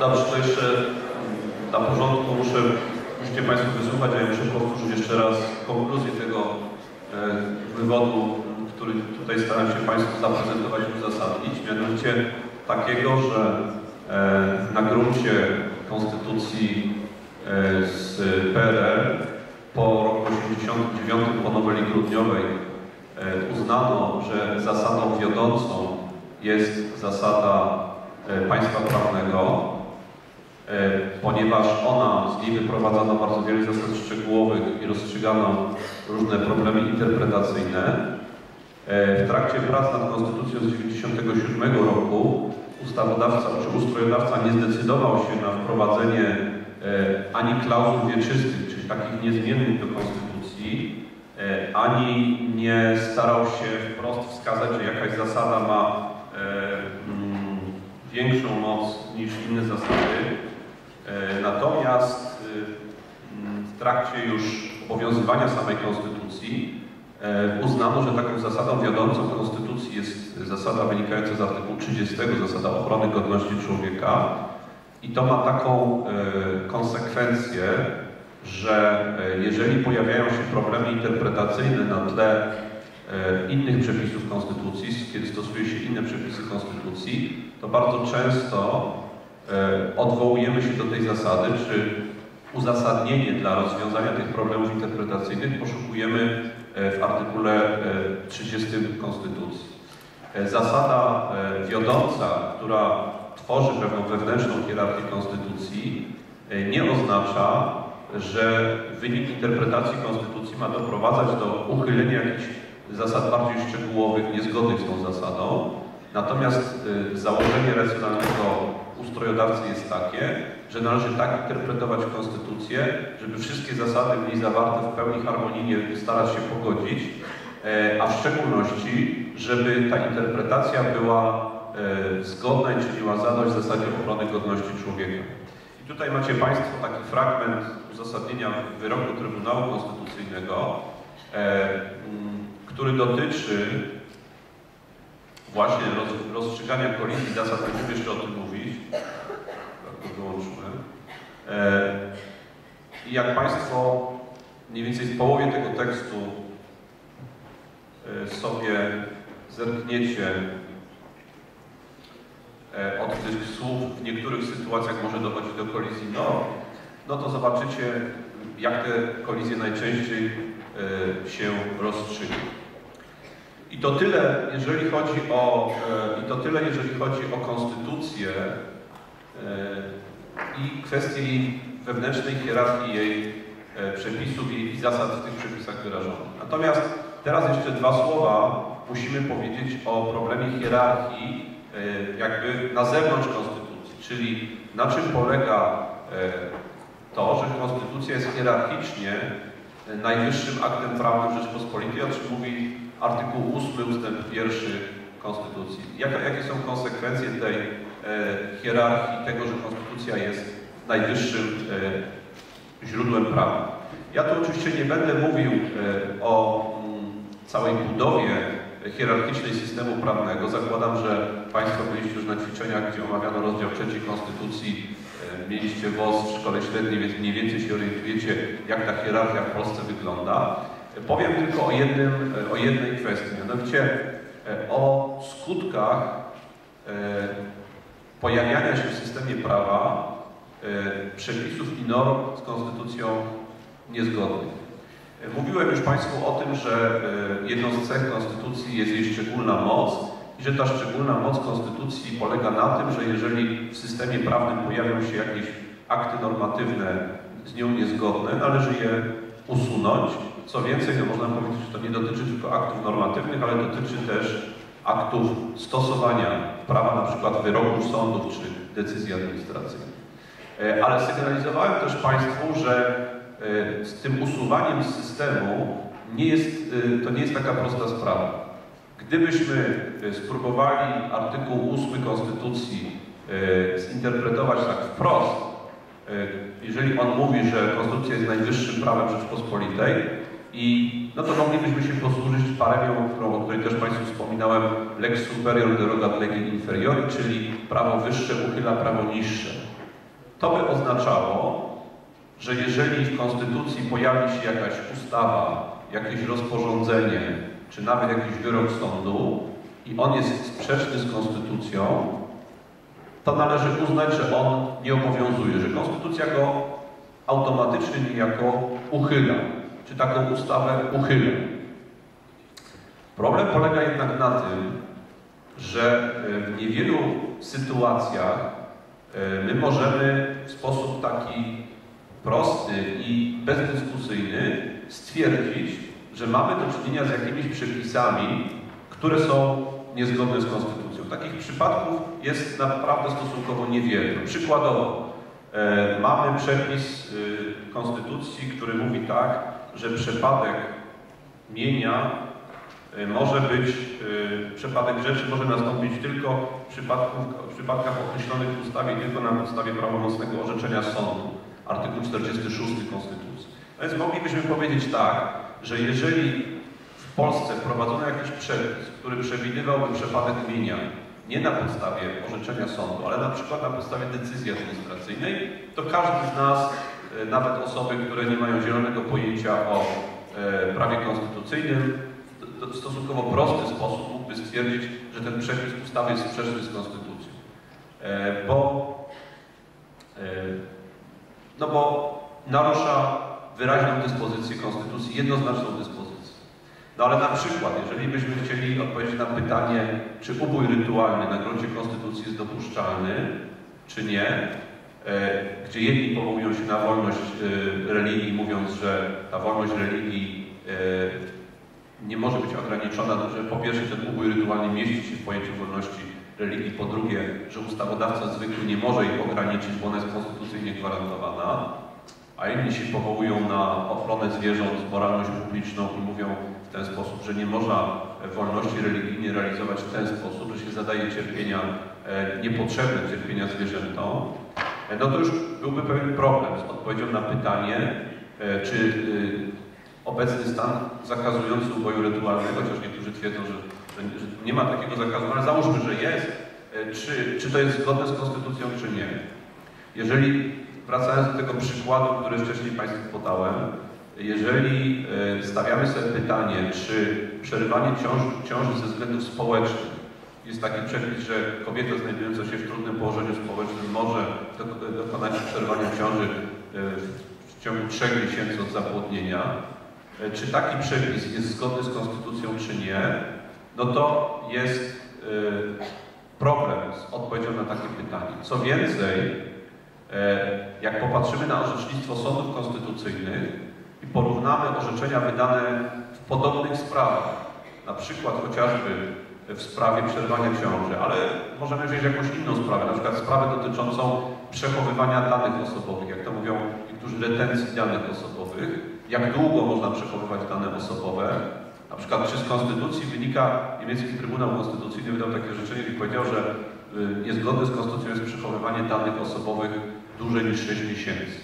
Dobrze, to jeszcze na porządku muszę, musicie Państwo wysłuchać, a ja muszę powtórzyć jeszcze raz konkluzję tego e, wywodu, który tutaj staram się Państwu zaprezentować i uzasadnić, mianowicie takiego, że e, na gruncie Konstytucji e, z PRL po roku 89, po noweli grudniowej uznano, że zasadą wiodącą jest zasada państwa prawnego, ponieważ ona, z niej wyprowadzano bardzo wiele zasad szczegółowych i rozstrzygano różne problemy interpretacyjne. E, W trakcie prac nad Konstytucją z 1997 roku ustawodawca czy ustrojodawca nie zdecydował się na wprowadzenie e, ani klauzul wieczystych, czyli takich niezmiennych do Konstytucji, e, ani nie starał się wprost wskazać, że jakaś zasada ma e, mm, większą moc niż inne zasady. E, Natomiast y, mm, w trakcie już obowiązywania samej Konstytucji e, uznano, że taką zasadą wiodącą Konstytucji jest zasada wynikająca z artykułu 30, zasada ochrony godności człowieka. I to ma taką e, konsekwencję, że jeżeli pojawiają się problemy interpretacyjne na tle innych przepisów Konstytucji, kiedy stosuje się inne przepisy Konstytucji, to bardzo często odwołujemy się do tej zasady, czy uzasadnienie dla rozwiązania tych problemów interpretacyjnych poszukujemy e, w artykule e, 30 Konstytucji. E, Zasada e, wiodąca, która tworzy pewną wewnętrzną hierarchię Konstytucji, e, nie oznacza, że wynik interpretacji Konstytucji ma doprowadzać do uchylenia jakichś zasad bardziej szczegółowych, niezgodnych z tą zasadą. Natomiast założenie racjonalnego ustrojodawcy jest takie, że należy tak interpretować Konstytucję, żeby wszystkie zasady w niej zawarte w pełni harmonijnie starać się pogodzić, e, a w szczególności, żeby ta interpretacja była e, zgodna i czyniła zadość zasadzie ochrony godności człowieka. I tutaj macie Państwo taki fragment uzasadnienia wyroku Trybunału Konstytucyjnego, e, który dotyczy właśnie roz, rozstrzygania kolizji zasad, będziemy jeszcze o tym mówić. Tak to wyłączyłem. I jak Państwo mniej więcej w połowie tego tekstu e, sobie zerkniecie e, od tych słów, w niektórych sytuacjach może dochodzić do kolizji no, no to zobaczycie, jak te kolizje najczęściej e, się rozstrzygną. I to tyle, jeżeli chodzi o, e, i to tyle, jeżeli chodzi o konstytucję e, i kwestię jej wewnętrznej hierarchii jej e, przepisów i zasad w tych przepisach wyrażonych. Natomiast teraz jeszcze dwa słowa musimy powiedzieć o problemie hierarchii jakby na zewnątrz konstytucji, czyli na czym polega to, że konstytucja jest hierarchicznie najwyższym aktem prawnym Rzeczpospolitej, o czym mówi artykuł 8 ustęp 1 Konstytucji. Jaka, jakie są konsekwencje tej e, hierarchii, tego, że Konstytucja jest najwyższym e, źródłem prawa? Ja tu oczywiście nie będę mówił e, o mm, całej budowie hierarchicznej systemu prawnego. Zakładam, że Państwo byliście już na ćwiczeniach, gdzie omawiano rozdział trzeci Konstytucji. E, Mieliście WOS w szkole średniej, więc mniej więcej się orientujecie, jak ta hierarchia w Polsce wygląda. Powiem tylko o, jednym, o jednej kwestii, mianowicie e, o skutkach e, pojawiania się w systemie prawa e, przepisów i norm z konstytucją niezgodnych. Mówiłem już Państwu o tym, że jedną z cech konstytucji jest jej szczególna moc i że ta szczególna moc konstytucji polega na tym, że jeżeli w systemie prawnym pojawią się jakieś akty normatywne z nią niezgodne, należy je usunąć co więcej, no można powiedzieć, że to nie dotyczy tylko aktów normatywnych, ale dotyczy też aktów stosowania prawa, na przykład wyroków sądów czy decyzji administracyjnych. E, Ale sygnalizowałem też Państwu, że e, z tym usuwaniem z systemu nie jest, e, to nie jest taka prosta sprawa. Gdybyśmy spróbowali artykuł 8 Konstytucji zinterpretować tak wprost, jeżeli on mówi, że Konstytucja jest najwyższym prawem Rzeczpospolitej, i no to moglibyśmy się posłużyć paremią, którą, o której też Państwu wspominałem, lex superior derogat legi inferior, czyli prawo wyższe uchyla prawo niższe. To by oznaczało, że jeżeli w Konstytucji pojawi się jakaś ustawa, jakieś rozporządzenie, czy nawet jakiś wyrok sądu i on jest sprzeczny z Konstytucją, to należy uznać, że on nie obowiązuje, że Konstytucja go automatycznie niejako uchyla, czy taką ustawę uchyla. Problem polega jednak na tym, że w niewielu sytuacjach e, my możemy w sposób taki prosty i bezdyskusyjny stwierdzić, że mamy do czynienia z jakimiś przepisami, które są niezgodne z konstytucją. Takich przypadków jest naprawdę stosunkowo niewiele. Przykładowo e, mamy przepis konstytucji, który mówi tak, że przypadek mienia y, może być, y, przypadek rzeczy może nastąpić tylko w, w przypadkach określonych w ustawie, tylko na podstawie prawomocnego orzeczenia sądu. Artykuł 46 Konstytucji. No więc moglibyśmy powiedzieć tak, że jeżeli w Polsce wprowadzono jakiś przepis, który przewidywałby przepadek mienia nie na podstawie orzeczenia sądu, ale na przykład na podstawie decyzji administracyjnej, to każdy z nas, nawet osoby, które nie mają zielonego pojęcia o e, prawie konstytucyjnym, w stosunkowo prosty sposób mógłby stwierdzić, że ten przepis ustawy jest sprzeczny z konstytucją. E, bo, no bo narusza wyraźną dyspozycję Konstytucji, jednoznaczną dyspozycję. No ale na przykład, jeżeli byśmy chcieli odpowiedzieć na pytanie, czy ubój rytualny na gruncie Konstytucji jest dopuszczalny, czy nie, e, gdzie jedni powołują się na wolność e, religii, mówiąc, że ta wolność religii e, nie może być ograniczona, że po pierwsze ten ubój rytualny mieści się w pojęciu wolności religii, po drugie, że ustawodawca zwykły nie może ich ograniczyć, bo ona jest konstytucyjnie gwarantowana a inni się powołują na ochronę zwierząt, moralność publiczną i mówią w ten sposób, że nie można wolności religijnej realizować w ten sposób, że się zadaje cierpienia, e, niepotrzebne cierpienia zwierzętom, e, no to już byłby pewien problem z odpowiedzią na pytanie, e, czy obecny stan zakazujący uboju rytualnego, chociaż niektórzy twierdzą, że, że nie ma takiego zakazu, ale załóżmy, że jest, czy, czy to jest zgodne z konstytucją, czy nie. Jeżeli wracając do tego przykładu, który wcześniej Państwu podałem, jeżeli e, stawiamy sobie pytanie, czy przerywanie ciąży, ciąży ze względów społecznych, jest taki przepis, że kobieta znajdująca się w trudnym położeniu społecznym może dokonać przerwania ciąży e, w ciągu trzech miesięcy od zapłodnienia. E, czy taki przepis jest zgodny z konstytucją, czy nie? No to jest problem z odpowiedzią na takie pytanie. Co więcej, E, jak popatrzymy na orzecznictwo sądów konstytucyjnych i porównamy orzeczenia wydane w podobnych sprawach, na przykład chociażby w sprawie przerwania ciąży, ale możemy wziąć jakąś inną sprawę, na przykład sprawę dotyczącą przechowywania danych osobowych, jak to mówią niektórzy, retencji danych osobowych, jak długo można przechowywać dane osobowe, na przykład czy z Konstytucji wynika, niemiecki Trybunał Konstytucyjny wydał takie orzeczenie i powiedział, że y, niezgodne z Konstytucją jest przechowywanie danych osobowych dłużej niż 6 miesięcy.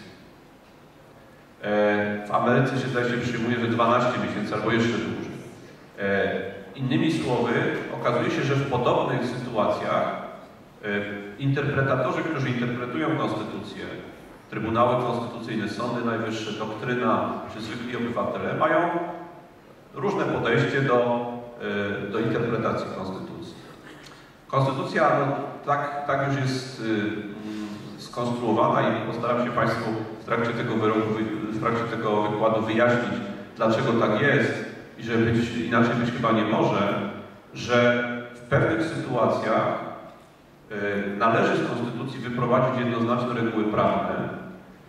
E, w Ameryce się zdaje się przyjmuje, że 12 miesięcy albo jeszcze dłużej. Innymi słowy, okazuje się, że w podobnych sytuacjach e, interpretatorzy, którzy interpretują konstytucję, Trybunały Konstytucyjne, Sądy Najwyższe, doktryna czy zwykli obywatele mają różne podejście do, do interpretacji konstytucji. Konstytucja no, tak, tak już jest skonstruowana i postaram się Państwu w trakcie tego wyroku, w trakcie tego wykładu wyjaśnić, dlaczego tak jest i że być, inaczej być chyba nie może, że w pewnych sytuacjach y, należy z Konstytucji wyprowadzić jednoznaczne reguły prawne,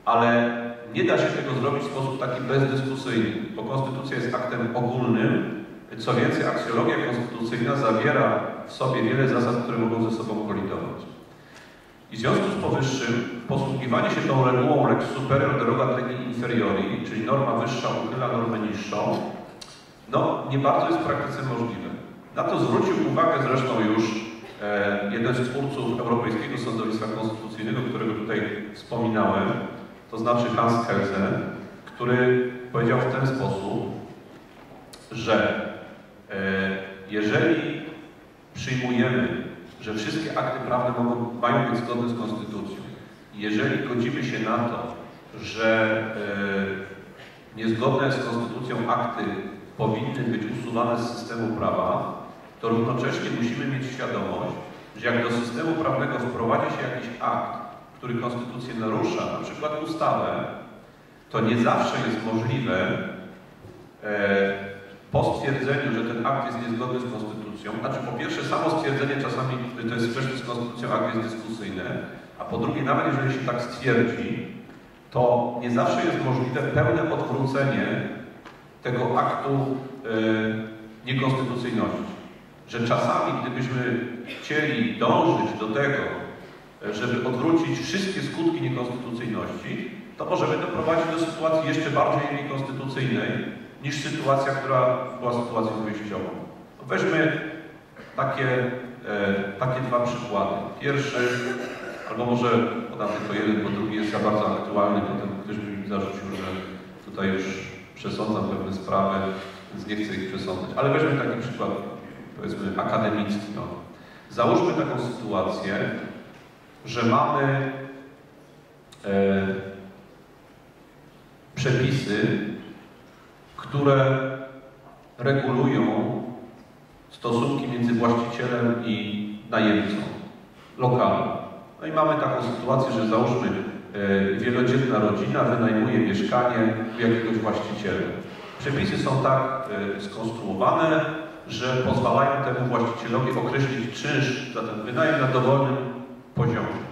ale nie da się tego zrobić w sposób taki bezdyskusyjny, bo Konstytucja jest aktem ogólnym. Co więcej, aksjologia konstytucyjna zawiera w sobie wiele zasad, które mogą ze sobą kolidować. I w związku z powyższym posługiwanie się tą regułą lex superior derogat legi inferiori, czyli norma wyższa uchyla normę niższą, no nie bardzo jest w praktyce możliwe. Na to zwrócił uwagę zresztą już e, jeden z twórców Europejskiego Sądownictwa Konstytucyjnego, którego tutaj wspominałem, to znaczy Hans Kelsen, który powiedział w ten sposób, że e, jeżeli przyjmujemy że wszystkie akty prawne mogą, mają być zgodne z Konstytucją. jeżeli godzimy się na to, że e, niezgodne z konstytucją akty powinny być usuwane z systemu prawa, to równocześnie musimy mieć świadomość, że jak do systemu prawnego wprowadzi się jakiś akt, który konstytucję narusza, na przykład ustawę, to nie zawsze jest możliwe e, po stwierdzeniu, że ten akt jest niezgodny z konstytucją, znaczy po pierwsze samo stwierdzenie czasami to jest sprzeczne z konstytucją, akt jest dyskusyjny, a po drugie nawet jeżeli się tak stwierdzi, to nie zawsze jest możliwe pełne odwrócenie tego aktu e, niekonstytucyjności. Że czasami, gdybyśmy chcieli dążyć do tego, żeby odwrócić wszystkie skutki niekonstytucyjności, to możemy doprowadzić do sytuacji jeszcze bardziej niekonstytucyjnej niż sytuacja, która była sytuacją wyjściową. No weźmy takie, e, takie dwa przykłady. Pierwszy, albo może podam tylko jeden, bo drugi jest za bardzo aktualny, potem ktoś by mi zarzucił, że tutaj już przesądzam pewne sprawy, więc nie chcę ich przesądzać. Ale weźmy taki przykład, powiedzmy, akademicki. No. Załóżmy taką sytuację, że mamy e, przepisy, które regulują stosunki między właścicielem i najemcą lokalu. No i mamy taką sytuację, że załóżmy wielodzietna rodzina wynajmuje mieszkanie u jakiegoś właściciela. Przepisy są tak e, skonstruowane, że pozwalają temu właścicielowi określić czynsz za ten wynajem na dowolnym poziomie.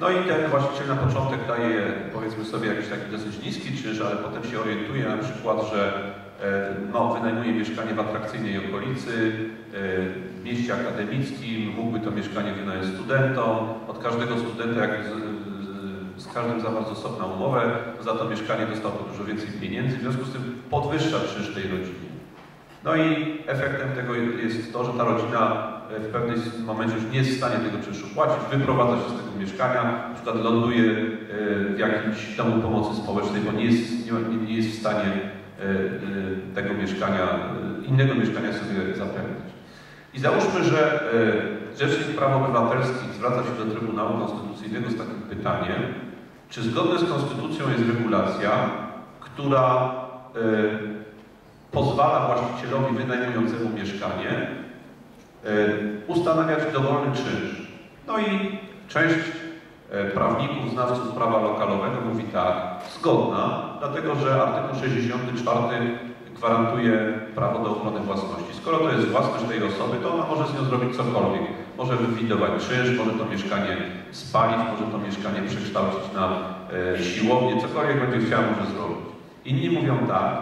No i ten właściciel na początek daje, powiedzmy sobie, jakiś taki dosyć niski czynsz, ale potem się orientuje na przykład, że e, no, wynajmuje mieszkanie w atrakcyjnej okolicy, w mieście akademickim, mógłby to mieszkanie wynająć studentom, od każdego studenta, jak z, z każdym zawarł z osobna umowę, za to mieszkanie dostał dużo więcej pieniędzy, w związku z tym podwyższa czynsz tej rodziny. No i efektem tego jest to, że ta rodzina w pewnym momencie już nie jest w stanie tego czynszu płacić, wyprowadza się z tego mieszkania, na przykład ląduje e, w jakimś domu pomocy społecznej, bo nie jest, nie, jest w stanie e, e, tego mieszkania, innego mieszkania sobie zapewnić. I załóżmy, że Rzecznik Praw Obywatelskich zwraca się do Trybunału Konstytucyjnego z takim pytaniem, czy zgodne z Konstytucją jest regulacja, która pozwala właścicielowi wynajmującemu mieszkanie e, ustanawiać dowolny czynsz. No i część e, prawników, znawców prawa lokalowego mówi tak, zgodna, dlatego że artykuł 64 gwarantuje prawo do ochrony własności. Skoro to jest własność tej osoby, to ona może z nią zrobić cokolwiek. Może wywidować czynsz, może to mieszkanie spalić, może to mieszkanie przekształcić na e, siłownię, cokolwiek będzie chciała, może zrobić. Inni mówią tak,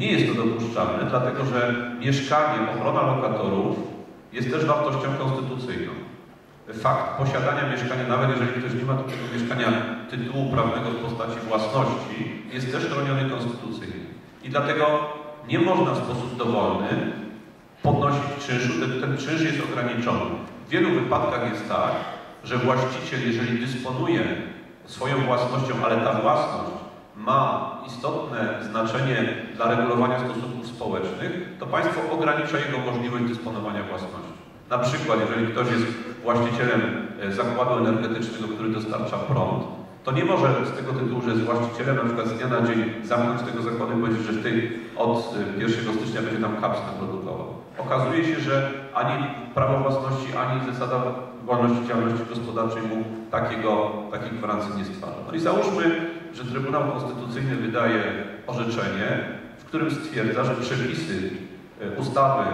nie jest to dopuszczalne, dlatego że mieszkanie, ochrona lokatorów jest też wartością konstytucyjną. Fakt posiadania mieszkania, nawet jeżeli ktoś nie ma tego mieszkania tytułu prawnego w postaci własności, jest też chroniony konstytucyjnie. I dlatego nie można w sposób dowolny podnosić czynszu, ten, ten czynsz jest ograniczony. W wielu wypadkach jest tak, że właściciel, jeżeli dysponuje swoją własnością, ale ta własność ma istotne znaczenie dla regulowania stosunków społecznych, to państwo ogranicza jego możliwość dysponowania własnością. Na przykład, jeżeli ktoś jest właścicielem e, zakładu energetycznego, który dostarcza prąd, to nie może z tego tytułu, że jest właścicielem, na przykład z dnia na dzień zamknąć tego zakładu i powiedzieć, że tej, od 1 e, stycznia będzie tam kapsle produkował. Okazuje się, że ani prawo własności, ani zasada wolności działalności gospodarczej mu takiego, takiej gwarancji nie stwarza. No i załóżmy, że Trybunał Konstytucyjny wydaje orzeczenie, w którym stwierdza, że przepisy e, ustawy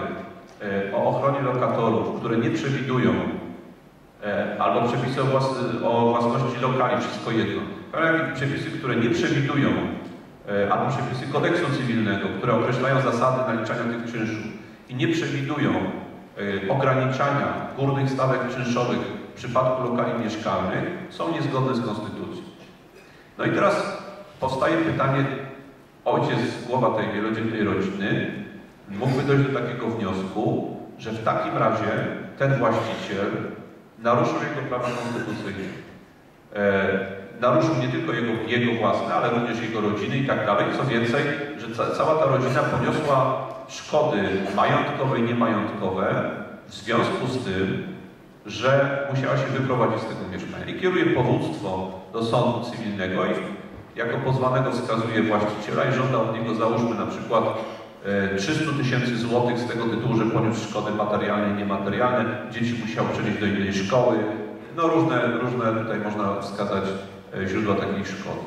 e, o ochronie lokatorów, które nie przewidują, e, albo przepisy o, włas o własności lokali, wszystko jedno, przepisy, które nie przewidują, albo przepisy kodeksu cywilnego, które określają zasady naliczania tych czynszów i nie przewidują ograniczania górnych stawek czynszowych w przypadku lokali mieszkalnych, są niezgodne z konstytucją. No i teraz powstaje pytanie, ojciec, głowa tej wielodzietnej rodziny mógłby dojść do takiego wniosku, że w takim razie ten właściciel naruszył jego prawa konstytucyjne. E, naruszył nie tylko jego, jego własne, ale również jego rodziny i tak dalej. Co więcej, że ca cała ta rodzina poniosła szkody majątkowe i niemajątkowe w związku z tym, że musiała się wyprowadzić z tego mieszkania. I kieruje powództwo do sądu cywilnego i jako pozwanego wskazuje właściciela i żąda od niego, załóżmy na przykład 300 e, tysięcy złotych z tego tytułu, że poniósł szkody materialne i niematerialne, dzieci musiał przenieść do innej szkoły. No różne, różne tutaj można wskazać e, źródła takiej szkody.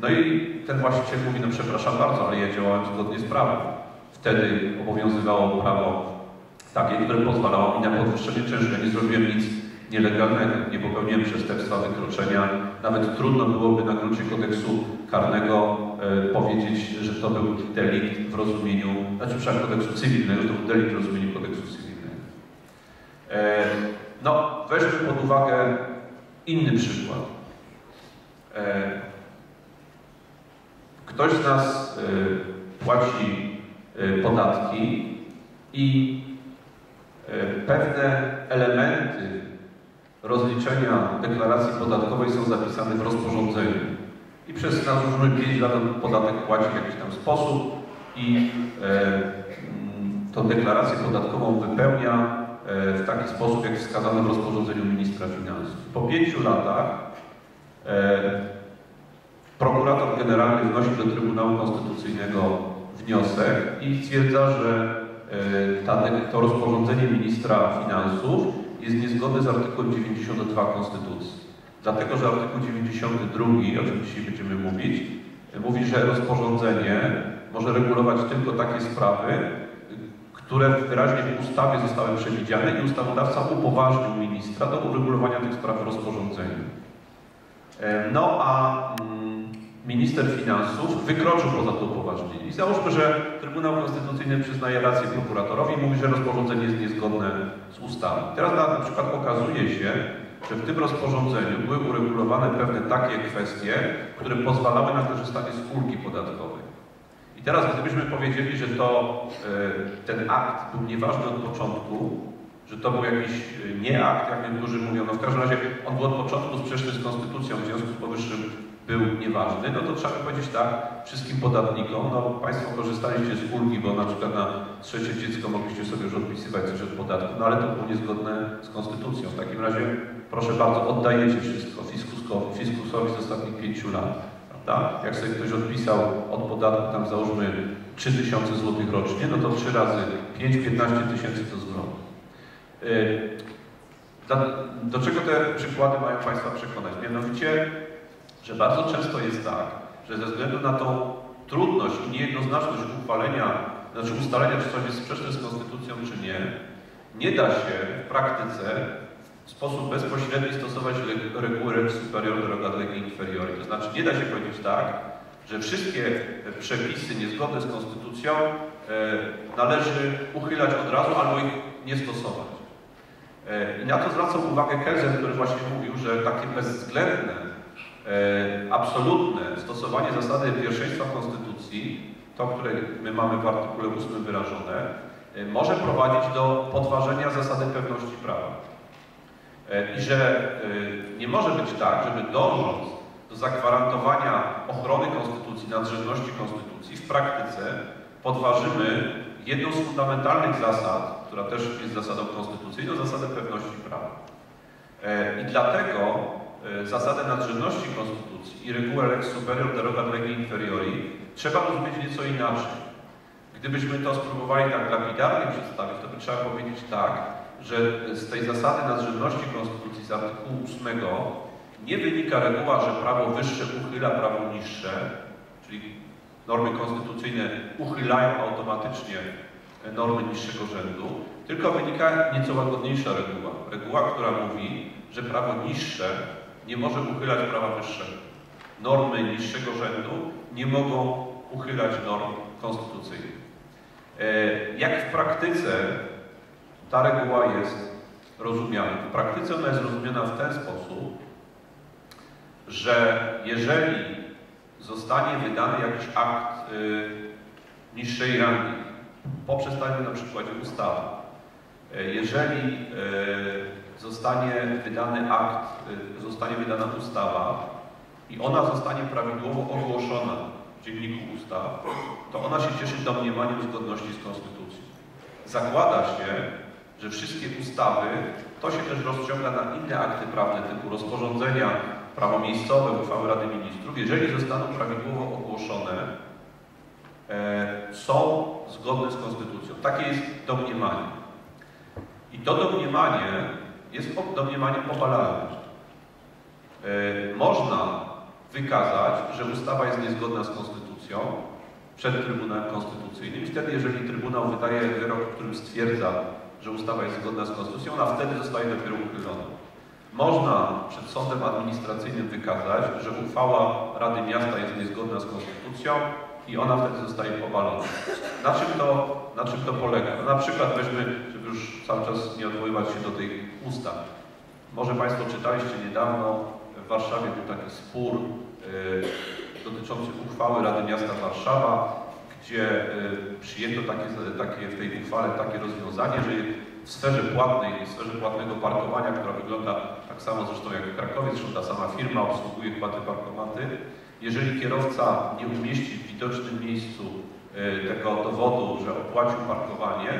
No i ten właściciel mówi, no przepraszam bardzo, ale ja działałem zgodnie z prawem. Wtedy obowiązywało prawo takie, które pozwalało mi na podwyższenie czynszu. Ja nie zrobiłem nic nielegalnego, nie popełniłem przestępstwa, wykroczenia. Nawet trudno byłoby na gruncie kodeksu karnego e, powiedzieć, że to był delikt w rozumieniu, znaczy przepraszam, kodeksu cywilnego, że to był delikt w rozumieniu kodeksu cywilnego. E, no, weźmy pod uwagę inny przykład. E, ktoś z nas e, płaci podatki i e, pewne elementy rozliczenia deklaracji podatkowej są zapisane w rozporządzeniu. I przez nadzórzmy 5 lat podatek płaci w jakiś tam sposób i e, tą deklarację podatkową wypełnia e, w taki sposób, jak wskazano w rozporządzeniu ministra finansów. Po pięciu latach e, prokurator generalny wnosi do Trybunału Konstytucyjnego wniosek i stwierdza, że e, to rozporządzenie ministra finansów jest niezgodny z artykułem 92 Konstytucji. Dlatego, że artykuł 92, o czym dzisiaj będziemy mówić, mówi, że rozporządzenie może regulować tylko takie sprawy, które wyraźnie w ustawie zostały przewidziane i ustawodawca upoważnił ministra do uregulowania tych spraw w rozporządzeniu. E, no a mm, minister finansów wykroczył poza to upoważnienie. I załóżmy, że Trybunał Konstytucyjny przyznaje rację prokuratorowi i mówi, że rozporządzenie jest niezgodne z ustawą. Teraz na przykład okazuje się, że w tym rozporządzeniu były uregulowane pewne takie kwestie, które pozwalały na korzystanie z ulgi podatkowej. I teraz gdybyśmy powiedzieli, że to e, ten akt był nieważny od początku, że to był jakiś e, nieakt, jak niektórzy mówią, no w każdym razie on był od początku sprzeczny z konstytucją, w związku z powyższym był nieważny, no to trzeba by powiedzieć tak wszystkim podatnikom, no Państwo korzystaliście z ulgi, bo na przykład na trzecie dziecko mogliście sobie już odpisywać coś od podatku, no ale to było niezgodne z konstytucją. W takim razie, proszę bardzo, oddajecie wszystko fiskusowi, fiskusowi z ostatnich pięciu lat. Prawda? Jak sobie ktoś odpisał od podatku, tam załóżmy 3000 zł rocznie, no to 3 razy 5-15 tysięcy to zwrot. Yy, do czego te przykłady mają Państwa przekonać? Mianowicie że bardzo często jest tak, że ze względu na tą trudność i niejednoznaczność uchwalenia, znaczy ustalenia, czy coś jest sprzeczne z konstytucją, czy nie, nie da się w praktyce w sposób bezpośredni stosować reguły res superior droga legi inferiori. To znaczy nie da się powiedzieć tak, że wszystkie przepisy niezgodne z konstytucją e, należy uchylać od razu albo ich nie stosować. E, I na to zwracał uwagę Kelsen, który właśnie mówił, że takie bezwzględne absolutne stosowanie zasady pierwszeństwa Konstytucji, to, które my mamy w artykule 8 wyrażone, e, może prowadzić do podważenia zasady pewności prawa. E, I że nie może być tak, żeby dążąc do zagwarantowania ochrony Konstytucji, nadrzędności Konstytucji, w praktyce podważymy jedną z fundamentalnych zasad, która też jest zasadą konstytucyjną, zasadę pewności prawa. I dlatego E, zasadę nadrzędności Konstytucji i regułę lex superior derogat legi inferiori trzeba rozumieć nieco inaczej. Gdybyśmy to spróbowali tak lapidarnie przedstawić, to by trzeba powiedzieć tak, że z tej zasady nadrzędności Konstytucji z artykułu 8 nie wynika reguła, że prawo wyższe uchyla prawo niższe, czyli normy konstytucyjne uchylają automatycznie normy niższego rzędu, tylko wynika nieco łagodniejsza reguła. Reguła, która mówi, że prawo niższe nie może uchylać prawa wyższego. Normy niższego rzędu nie mogą uchylać norm konstytucyjnych. E, jak w praktyce ta reguła jest rozumiana? W praktyce ona jest rozumiana w ten sposób, że jeżeli zostanie wydany jakiś akt y, niższej rangi, po na przykładzie ustawy, e, jeżeli y, zostanie wydany akt, y, zostanie wydana ustawa i ona zostanie prawidłowo ogłoszona w Dzienniku Ustaw, to ona się cieszy domniemaniem zgodności z Konstytucją. Zakłada się, że wszystkie ustawy, to się też rozciąga na inne akty prawne typu rozporządzenia, prawo miejscowe, uchwały Rady Ministrów, jeżeli zostaną prawidłowo ogłoszone, e, są zgodne z Konstytucją. Takie jest domniemanie. I to domniemanie jest domniemaniem obalalnym. E, można wykazać, że ustawa jest niezgodna z Konstytucją przed Trybunałem Konstytucyjnym i wtedy, jeżeli Trybunał wydaje wyrok, w którym stwierdza, że ustawa jest zgodna z Konstytucją, ona wtedy zostaje dopiero uchylona. Można przed sądem administracyjnym wykazać, że uchwała Rady Miasta jest niezgodna z Konstytucją i ona wtedy zostaje obalona. Na czym to, na czym to polega? No na przykład weźmy, żeby już cały czas nie odwoływać się do tych Może Państwo czytaliście niedawno, w Warszawie był taki spór yy, dotyczący uchwały Rady Miasta Warszawa, gdzie y, przyjęto takie, takie, w tej uchwale takie rozwiązanie, że w sferze płatnej, w sferze płatnego parkowania, która wygląda tak samo zresztą jak w Krakowie, zresztą ta sama firma obsługuje te parkomaty, jeżeli kierowca nie umieści w widocznym miejscu y, tego dowodu, że opłacił parkowanie,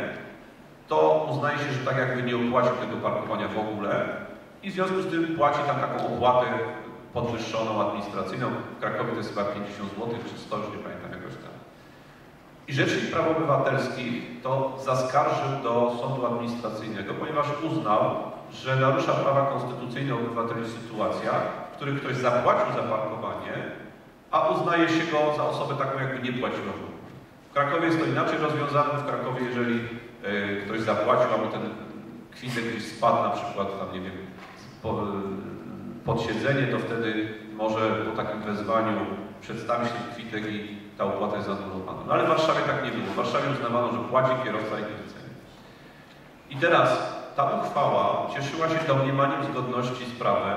to uznaje się, że tak jakby nie opłacił tego parkowania w ogóle i w związku z tym płaci tam taką opłatę podwyższoną administracyjną. W Krakowie to jest chyba 50 zł czy 100, już nie pamiętam jakoś tam. I Rzecznik Praw Obywatelskich to zaskarżył do sądu administracyjnego, ponieważ uznał, że narusza prawa konstytucyjne obywateli sytuacja, w których ktoś zapłacił za parkowanie, a uznaje się go za osobę taką, jakby nie płaciła. W Krakowie jest to inaczej rozwiązane. W Krakowie, jeżeli ktoś zapłacił, albo ten kwitek gdzieś spadł na przykład, tam nie wiem, po, pod siedzenie, to wtedy może po takim wezwaniu przedstawić ten kwitek i ta opłata jest anulowana. No ale w Warszawie tak nie było. W Warszawie uznawano, że płaci kierowca i tyle. I teraz ta uchwała cieszyła się domniemaniem zgodności z prawem,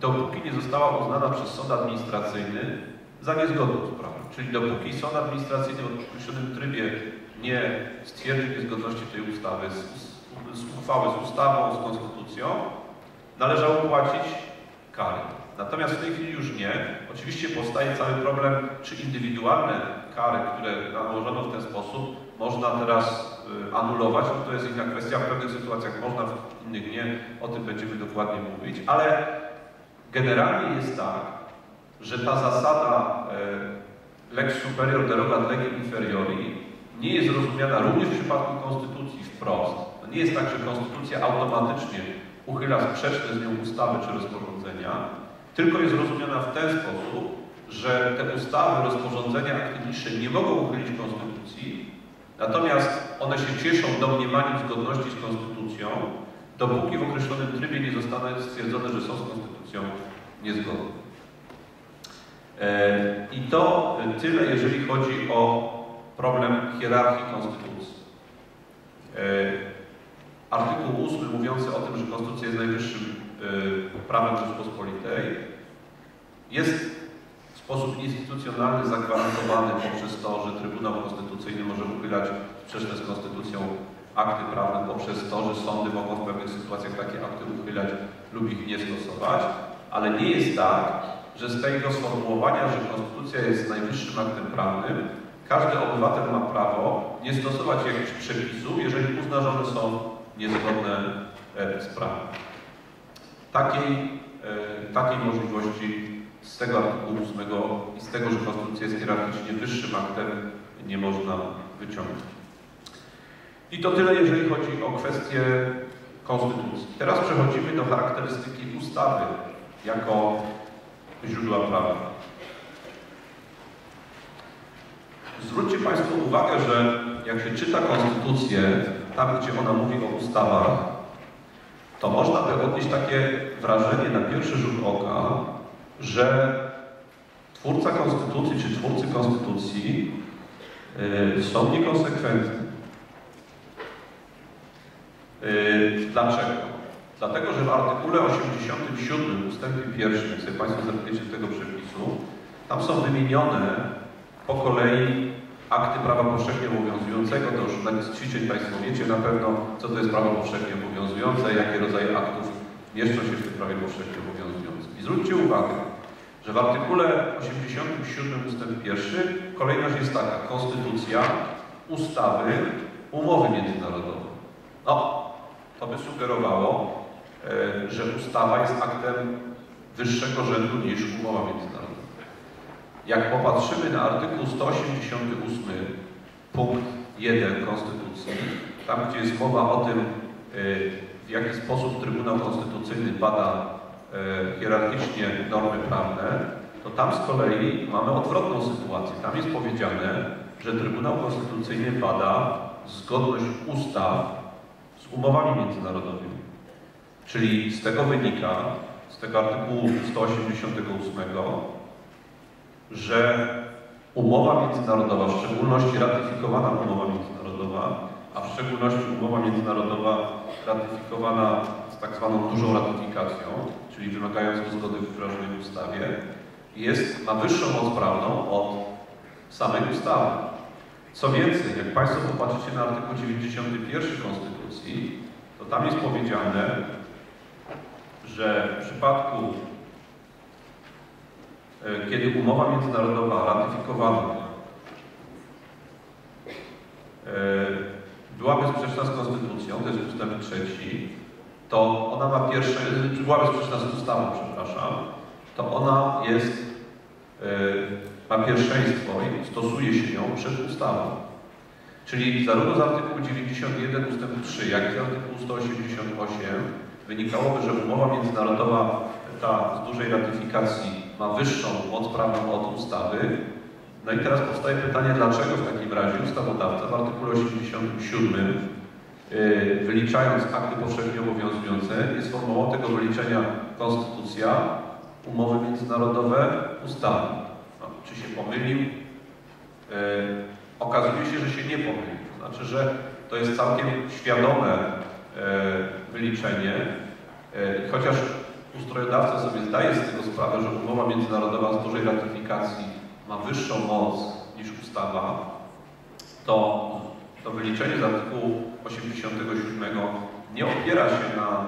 dopóki nie została uznana przez sąd administracyjny za niezgodną z prawem. Czyli dopóki sąd administracyjny w określonym trybie nie stwierdził niezgodności tej ustawy z, z, z uchwały z ustawą, z konstytucją, należało płacić kary. Natomiast w tej chwili już nie. Oczywiście powstaje cały problem, czy indywidualne kary, które nałożono w ten sposób, można teraz y, anulować. To jest inna kwestia. W pewnych sytuacjach można, w innych nie. O tym będziemy dokładnie mówić. Ale generalnie jest tak, że ta zasada y, lex superior derogat lege inferiori nie jest rozumiana również w przypadku konstytucji wprost. To nie jest tak, że konstytucja automatycznie uchyla sprzeczne z nią ustawy czy rozporządzenia, tylko jest rozumiana w ten sposób, że te ustawy, rozporządzenia, akty niższe nie mogą uchylić Konstytucji, natomiast one się cieszą domniemaniem zgodności z Konstytucją, dopóki w określonym trybie nie zostanie stwierdzone, że są z Konstytucją niezgodne. E, I to tyle, jeżeli chodzi o problem hierarchii Konstytucji. E, artykuł 8 mówiący o tym, że Konstytucja jest najwyższym e, prawem Rzeczpospolitej, jest w sposób instytucjonalny zagwarantowany poprzez to, że Trybunał Konstytucyjny może uchylać sprzeczne z Konstytucją akty prawne, poprzez to, że sądy mogą w pewnych sytuacjach takie akty uchylać lub ich nie stosować, ale nie jest tak, że z tego sformułowania, że Konstytucja jest najwyższym aktem prawnym, każdy obywatel ma prawo nie stosować jakichś przepisów, jeżeli uzna, że one są niezgodne e, z prawem. Takiej, e, takiej możliwości z tego artykułu 8 i z tego, że konstytucja jest hierarchicznie wyższym aktem, nie można wyciągnąć. I to tyle, jeżeli chodzi o kwestię konstytucji. Teraz przechodzimy do charakterystyki ustawy jako źródła prawa. Zwróćcie Państwo uwagę, że jak się czyta konstytucję, tam gdzie ona mówi o ustawach, to można by odnieść takie wrażenie na pierwszy rzut oka, że twórca konstytucji czy twórcy konstytucji yy, są niekonsekwentni. Yy, dlaczego? Dlatego, że w artykule 87 ustępie pierwszym, jak sobie Państwo zerkniecie tego przepisu, tam są wymienione po kolei akty prawa powszechnie obowiązującego. To już z ćwiczeń Państwo wiecie na pewno, co to jest prawo powszechnie obowiązujące, jakie rodzaje aktów mieszczą się w tym prawie powszechnie obowiązującym. I zwróćcie uwagę, że w artykule 87 ust. 1 kolejność jest taka, konstytucja, ustawy, umowy międzynarodowe. No, to by sugerowało, e, że ustawa jest aktem wyższego rzędu niż umowa międzynarodowa. Jak popatrzymy na artykuł 188 punkt 1 Konstytucji, tam gdzie jest mowa o tym, e, w jaki sposób Trybunał Konstytucyjny bada e, hierarchicznie normy prawne, to tam z kolei mamy odwrotną sytuację. Tam jest powiedziane, że Trybunał Konstytucyjny bada zgodność ustaw z umowami międzynarodowymi. Czyli z tego wynika, z tego artykułu 188, że umowa międzynarodowa, w szczególności ratyfikowana umowa międzynarodowa, a w szczególności umowa międzynarodowa ratyfikowana z tak zwaną dużą ratyfikacją, czyli wymagającą zgody w wdrażanej ustawie, jest, ma wyższą moc prawną od samej ustawy. Co więcej, jak Państwo popatrzycie na artykuł 91 Konstytucji, to tam jest powiedziane, że w przypadku, kiedy umowa międzynarodowa ratyfikowana e, byłaby sprzeczna z Konstytucją, to jest ustęp trzeci, to ona ma pierwsze, czy byłaby sprzeczna z ustawą, przepraszam, to ona jest, e, ma pierwszeństwo i stosuje się ją przed ustawą. Czyli zarówno z artykułu 91 ust. 3, jak i z artykułu 188 wynikałoby, że umowa międzynarodowa ta z dużej ratyfikacji ma wyższą moc prawną od ustawy. No i teraz powstaje pytanie, dlaczego w takim razie ustawodawca w artykule 87 y, wyliczając akty powszechnie obowiązujące, jest formułą tego wyliczenia konstytucja, umowy międzynarodowe, ustawy. No, czy się pomylił? Yy, okazuje się, że się nie pomylił. To znaczy, że to jest całkiem świadome yy, wyliczenie, chociaż ustrojodawca sobie zdaje z tego sprawę, że umowa międzynarodowa z dużej ratyfikacji ma wyższą moc niż ustawa, to to wyliczenie z artykułu 87 nie opiera się na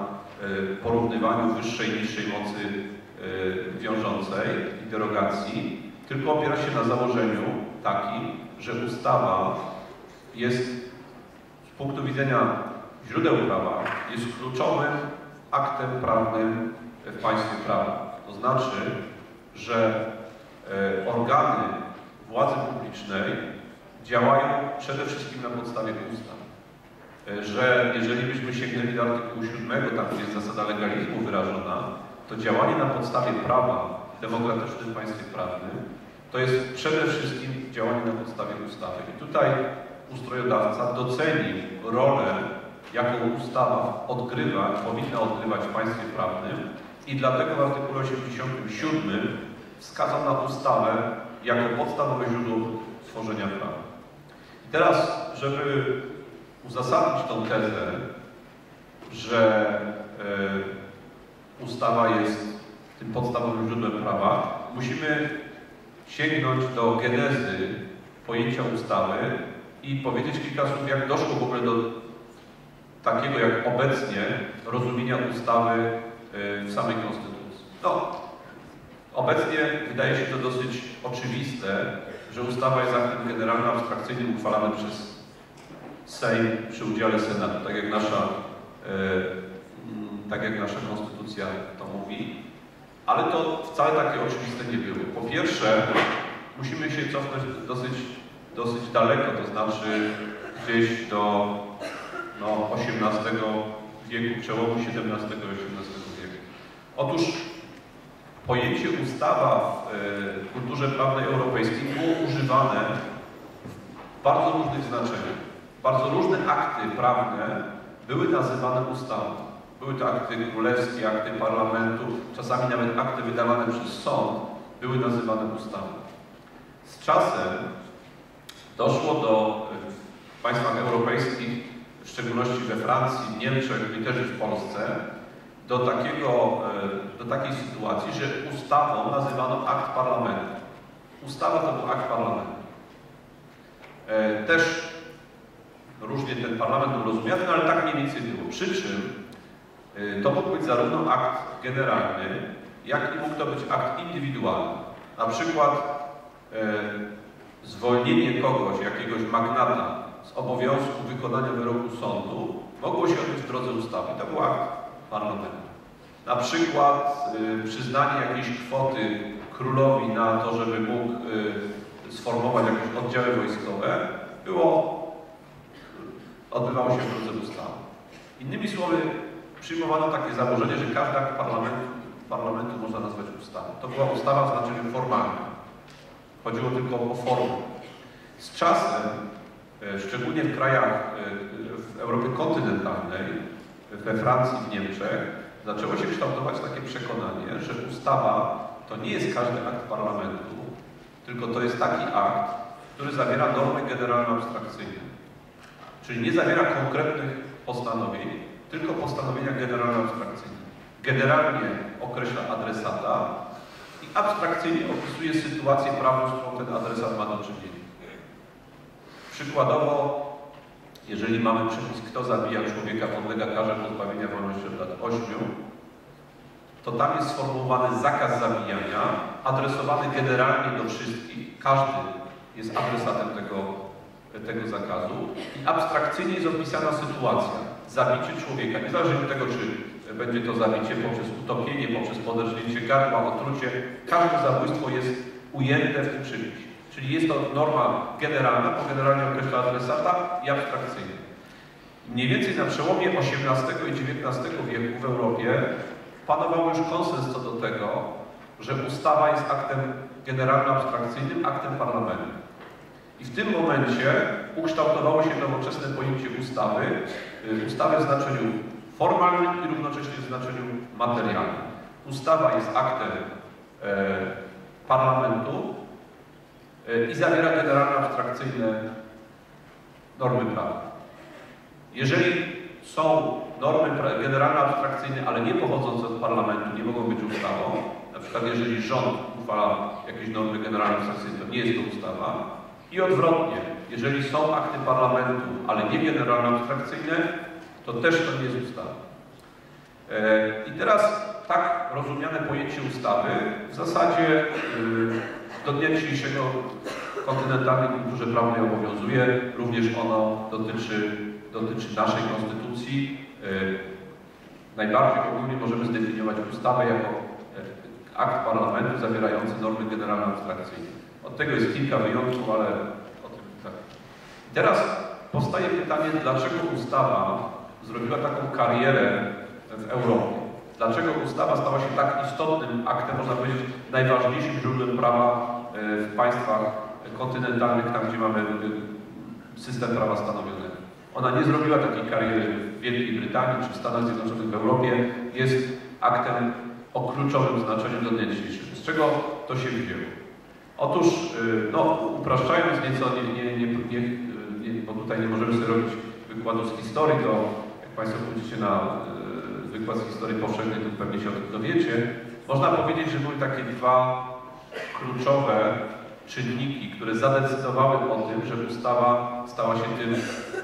porównywaniu wyższej i niższej mocy Y, wiążącej i derogacji, tylko opiera się na założeniu takim, że ustawa jest z punktu widzenia źródeł prawa jest kluczowym aktem prawnym w państwie prawnym. To znaczy, że y, organy władzy publicznej działają przede wszystkim na podstawie ustaw. Y, że jeżeli byśmy sięgnęli do artykułu 7, tam gdzie jest zasada legalizmu wyrażona, to działanie na podstawie prawa demokratycznym państwie prawnym to jest przede wszystkim działanie na podstawie ustawy. I tutaj ustrojodawca docenił rolę, jaką ustawa odgrywa, powinna odgrywać w państwie prawnym i dlatego w artykule 87 wskazał na ustawę jako podstawowe źródło tworzenia prawa. I teraz, żeby uzasadnić tą tezę, że yy, ustawa jest tym podstawowym źródłem prawa, musimy sięgnąć do genezy pojęcia ustawy i powiedzieć kilka słów, jak doszło w ogóle do takiego jak obecnie rozumienia ustawy y, samej Konstytucji. No, obecnie wydaje się to dosyć oczywiste, że ustawa jest aktem generalnym, abstrakcyjnym uchwalany przez Sejm przy udziale Senatu, tak jak nasza y, tak jak nasza konstytucja to mówi, ale to wcale takie oczywiste nie było. Po pierwsze, musimy się cofnąć dosyć, dosyć daleko, to znaczy gdzieś do no, XVIII wieku, przełomu XVII i XVIII wieku. Otóż pojęcie ustawa w e, kulturze prawnej europejskiej było używane w bardzo różnych znaczeniach. Bardzo różne akty prawne były nazywane ustawą. Były to akty królewskie, akty parlamentu, czasami nawet akty wydawane przez sąd były nazywane ustawą. Z czasem doszło do w państwach europejskich, w szczególności we Francji, w Niemczech i też w Polsce, do, takiego, e, do takiej sytuacji, że ustawą nazywano akt parlamentu. Ustawa to był akt parlamentu. E, też różnie ten parlament był rozumiany, no ale tak mniej więcej było. Przy czym Y, to mógł być zarówno akt generalny, jak i mógł to być akt indywidualny. Na przykład e, zwolnienie kogoś, jakiegoś magnata z obowiązku wykonania wyroku sądu mogło się odbyć w drodze ustawy. To był akt parlamentu. Na przykład y, przyznanie jakiejś kwoty królowi na to, żeby mógł y, sformować jakieś oddziały wojskowe, było, odbywało się w drodze ustawy. Innymi słowy, przyjmowano takie założenie, że każdy akt parlamentu, parlamentu można nazwać ustawą. To była ustawa w znaczeniu formalnym. Chodziło tylko o formę. Z czasem, e, szczególnie w krajach e, w Europie kontynentalnej, we Francji, w Niemczech, zaczęło się kształtować takie przekonanie, że ustawa to nie jest każdy akt parlamentu, tylko to jest taki akt, który zawiera normy generalno-abstrakcyjne. Czyli nie zawiera konkretnych postanowień, tylko postanowienia generalno-abstrakcyjne. Generalnie określa adresata i abstrakcyjnie opisuje sytuację prawną, z którą ten adresat ma do czynienia. Przykładowo, jeżeli mamy przepis, kto zabija człowieka, podlega karze pozbawienia wolności od lat 8, to tam jest sformułowany zakaz zabijania, adresowany generalnie do wszystkich. Każdy jest adresatem tego, tego zakazu. I abstrakcyjnie jest opisana sytuacja. Zabicie człowieka, niezależnie od tego, czy będzie to zabicie poprzez utopienie, poprzez poderżnięcie gardła, otrucie. Każde zabójstwo jest ujęte w tym przepisie. Czyli jest to norma generalna, bo generalnie określa adresata i abstrakcyjnie. Mniej więcej na przełomie XVIII i XIX wieku w Europie panował już konsens co do tego, że ustawa jest aktem generalno-abstrakcyjnym, aktem parlamentu. I w tym momencie ukształtowało się nowoczesne pojęcie ustawy, y, ustawy w znaczeniu formalnym i równocześnie w znaczeniu materialnym. Ustawa jest aktem e, parlamentu i zawiera generalnie abstrakcyjne normy prawa. Jeżeli są normy generalne abstrakcyjne, ale nie pochodzące od parlamentu, nie mogą być ustawą, na przykład jeżeli rząd uchwala jakieś normy generalne abstrakcyjne, to nie jest to ustawa. I odwrotnie, jeżeli są akty parlamentu, ale nie generalne abstrakcyjne, to też to nie jest ustawa. E, I teraz tak rozumiane pojęcie ustawy w zasadzie y, do dnia dzisiejszego kontynentalnej kulturze prawnej obowiązuje. Również ono dotyczy, dotyczy naszej konstytucji. E, najbardziej ogólnie możemy zdefiniować ustawę jako e, akt parlamentu zawierający normy generalne abstrakcyjne. Od tego jest kilka wyjątków, ale o tym tak. Teraz powstaje pytanie, dlaczego ustawa zrobiła taką karierę w Europie. Dlaczego ustawa stała się tak istotnym aktem, można powiedzieć, najważniejszym źródłem prawa e, w państwach kontynentalnych, tam gdzie mamy e, system prawa stanowionego. Ona nie zrobiła takiej kariery w Wielkiej Brytanii czy w Stanach Zjednoczonych w Europie. Jest aktem o kluczowym znaczeniu do dnia dzisiejszego. Z czego to się wzięło? Otóż, e, no, upraszczając nieco, nie, nie, nie, nie, bo tutaj nie możemy sobie robić wykładu z historii, to Państwo pójdziecie na wykład z historii powszechnej, to pewnie się o tym dowiecie. Można powiedzieć, że były takie dwa kluczowe czynniki, które zadecydowały o tym, że ustawa stała się tym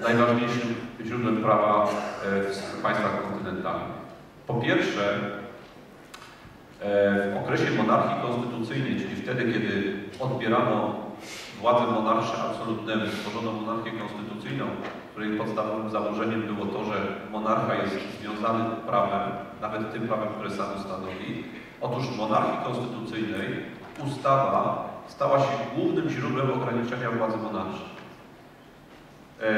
najważniejszym źródłem prawa e, w państwach kontynentalnych. Po pierwsze, e, w okresie monarchii konstytucyjnej, czyli wtedy, kiedy odbierano władzę monarsze absolutnemu, stworzono monarchię konstytucyjną, której podstawowym założeniem było to, że monarcha jest związany prawem, nawet tym prawem, które sam stanowi. Otóż w monarchii konstytucyjnej ustawa stała się głównym źródłem ograniczenia władzy monarszej. E,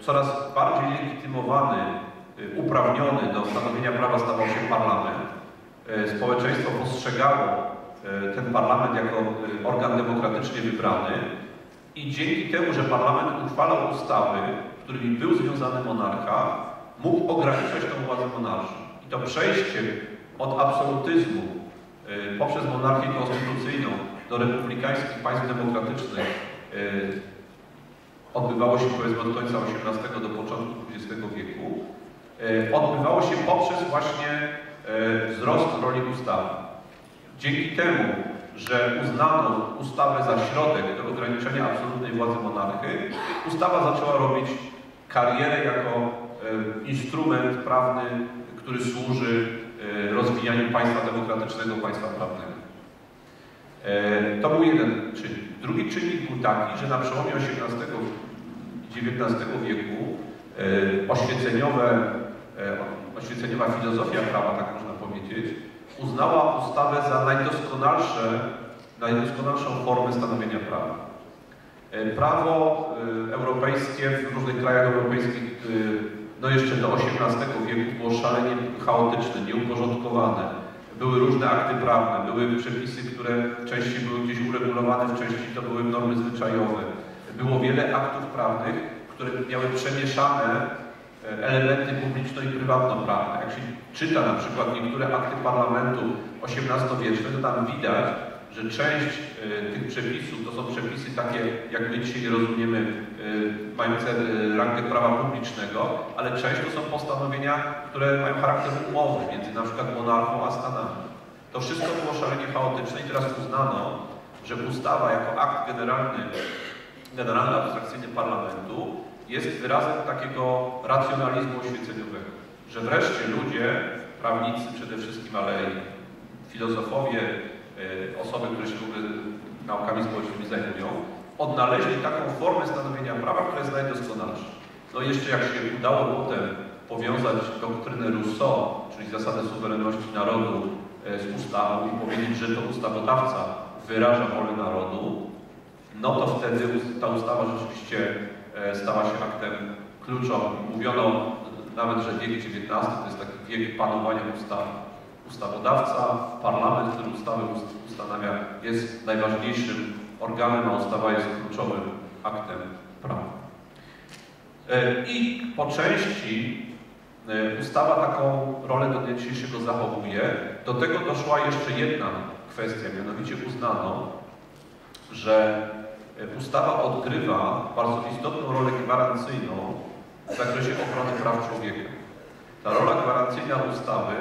coraz bardziej legitymowany, e, uprawniony do stanowienia prawa stawał się parlament. E, społeczeństwo postrzegało ten parlament jako organ demokratycznie wybrany i dzięki temu, że parlament uchwalał ustawy, którymi był związany monarcha, mógł ograniczać tę władzę monarszą. I to przejście od absolutyzmu y, poprzez monarchię konstytucyjną do republikańskich państw demokratycznych y, odbywało się powiedzmy od końca XVIII do początku XX wieku, y, odbywało się poprzez właśnie wzrost roli ustawy. Dzięki temu, że uznano ustawę za środek do ograniczenia absolutnej władzy monarchy, ustawa zaczęła robić karierę jako instrument prawny, który służy rozwijaniu państwa demokratycznego, państwa prawnego. To był jeden czynnik. Drugi czynnik był taki, że na przełomie XVIII i XIX wieku oświeceniowe, oświeceniowa filozofia prawa, tak można powiedzieć, uznała ustawę za najdoskonalsze, najdoskonalszą formę stanowienia prawa. Prawo europejskie w różnych krajach europejskich no jeszcze do XVIII wieku było szalenie chaotyczne, nieuporządkowane. Były różne akty prawne, były przepisy, które częściej były gdzieś uregulowane, w części to były normy zwyczajowe. Było wiele aktów prawnych, które miały przemieszane e, elementy publiczno- i prywatno-prawne. Jak się czyta na przykład niektóre akty parlamentu XVIII-wieczne, to tam widać, że część e, tych przepisów to są przepisy takie, jak my dzisiaj rozumiemy, e, mające rangę prawa publicznego, ale część to są postanowienia, które mają charakter umowy między na przykład monarchą a Stanami. To wszystko było szalenie chaotyczne i teraz uznano, że ustawa jako akt generalny generalny abstrakcyjny parlamentu jest wyrazem takiego racjonalizmu oświeceniowego, że wreszcie ludzie, prawnicy przede wszystkim, ale i filozofowie, e, osoby, które się naukami społecznymi zajmują, odnaleźli taką formę stanowienia prawa, która jest najdoskonalsza. No jeszcze jak się udało potem powiązać doktrynę Rousseau, czyli zasadę suwerenności narodu e, z ustawą i powiedzieć, że to ustawodawca wyraża wolę narodu, no to wtedy ta ustawa rzeczywiście e, stała się aktem kluczowym. Mówiono nawet, że wiek XIX to jest taki wiek panowania ustaw. Ustawodawca, parlament, który ustawy ustanawia, jest najważniejszym organem, a ustawa jest kluczowym aktem prawa. E, I po części e, ustawa taką rolę do dnia dzisiejszego zachowuje. Do tego doszła jeszcze jedna kwestia, mianowicie uznano, że ustawa odgrywa bardzo istotną rolę gwarancyjną w zakresie ochrony praw człowieka. Ta rola gwarancyjna ustawy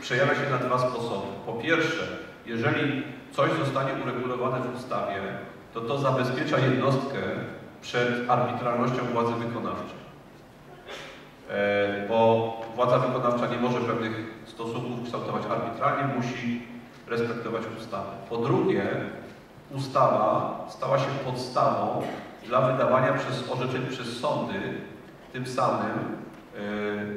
przejawia się na dwa sposoby. Po pierwsze, jeżeli coś zostanie uregulowane w ustawie, to to zabezpiecza jednostkę przed arbitralnością władzy wykonawczej. Yy, bo władza wykonawcza nie może pewnych stosunków kształtować arbitralnie, musi respektować ustawę. Po drugie, ustawa stała się podstawą dla wydawania przez orzeczeń przez sądy. Tym samym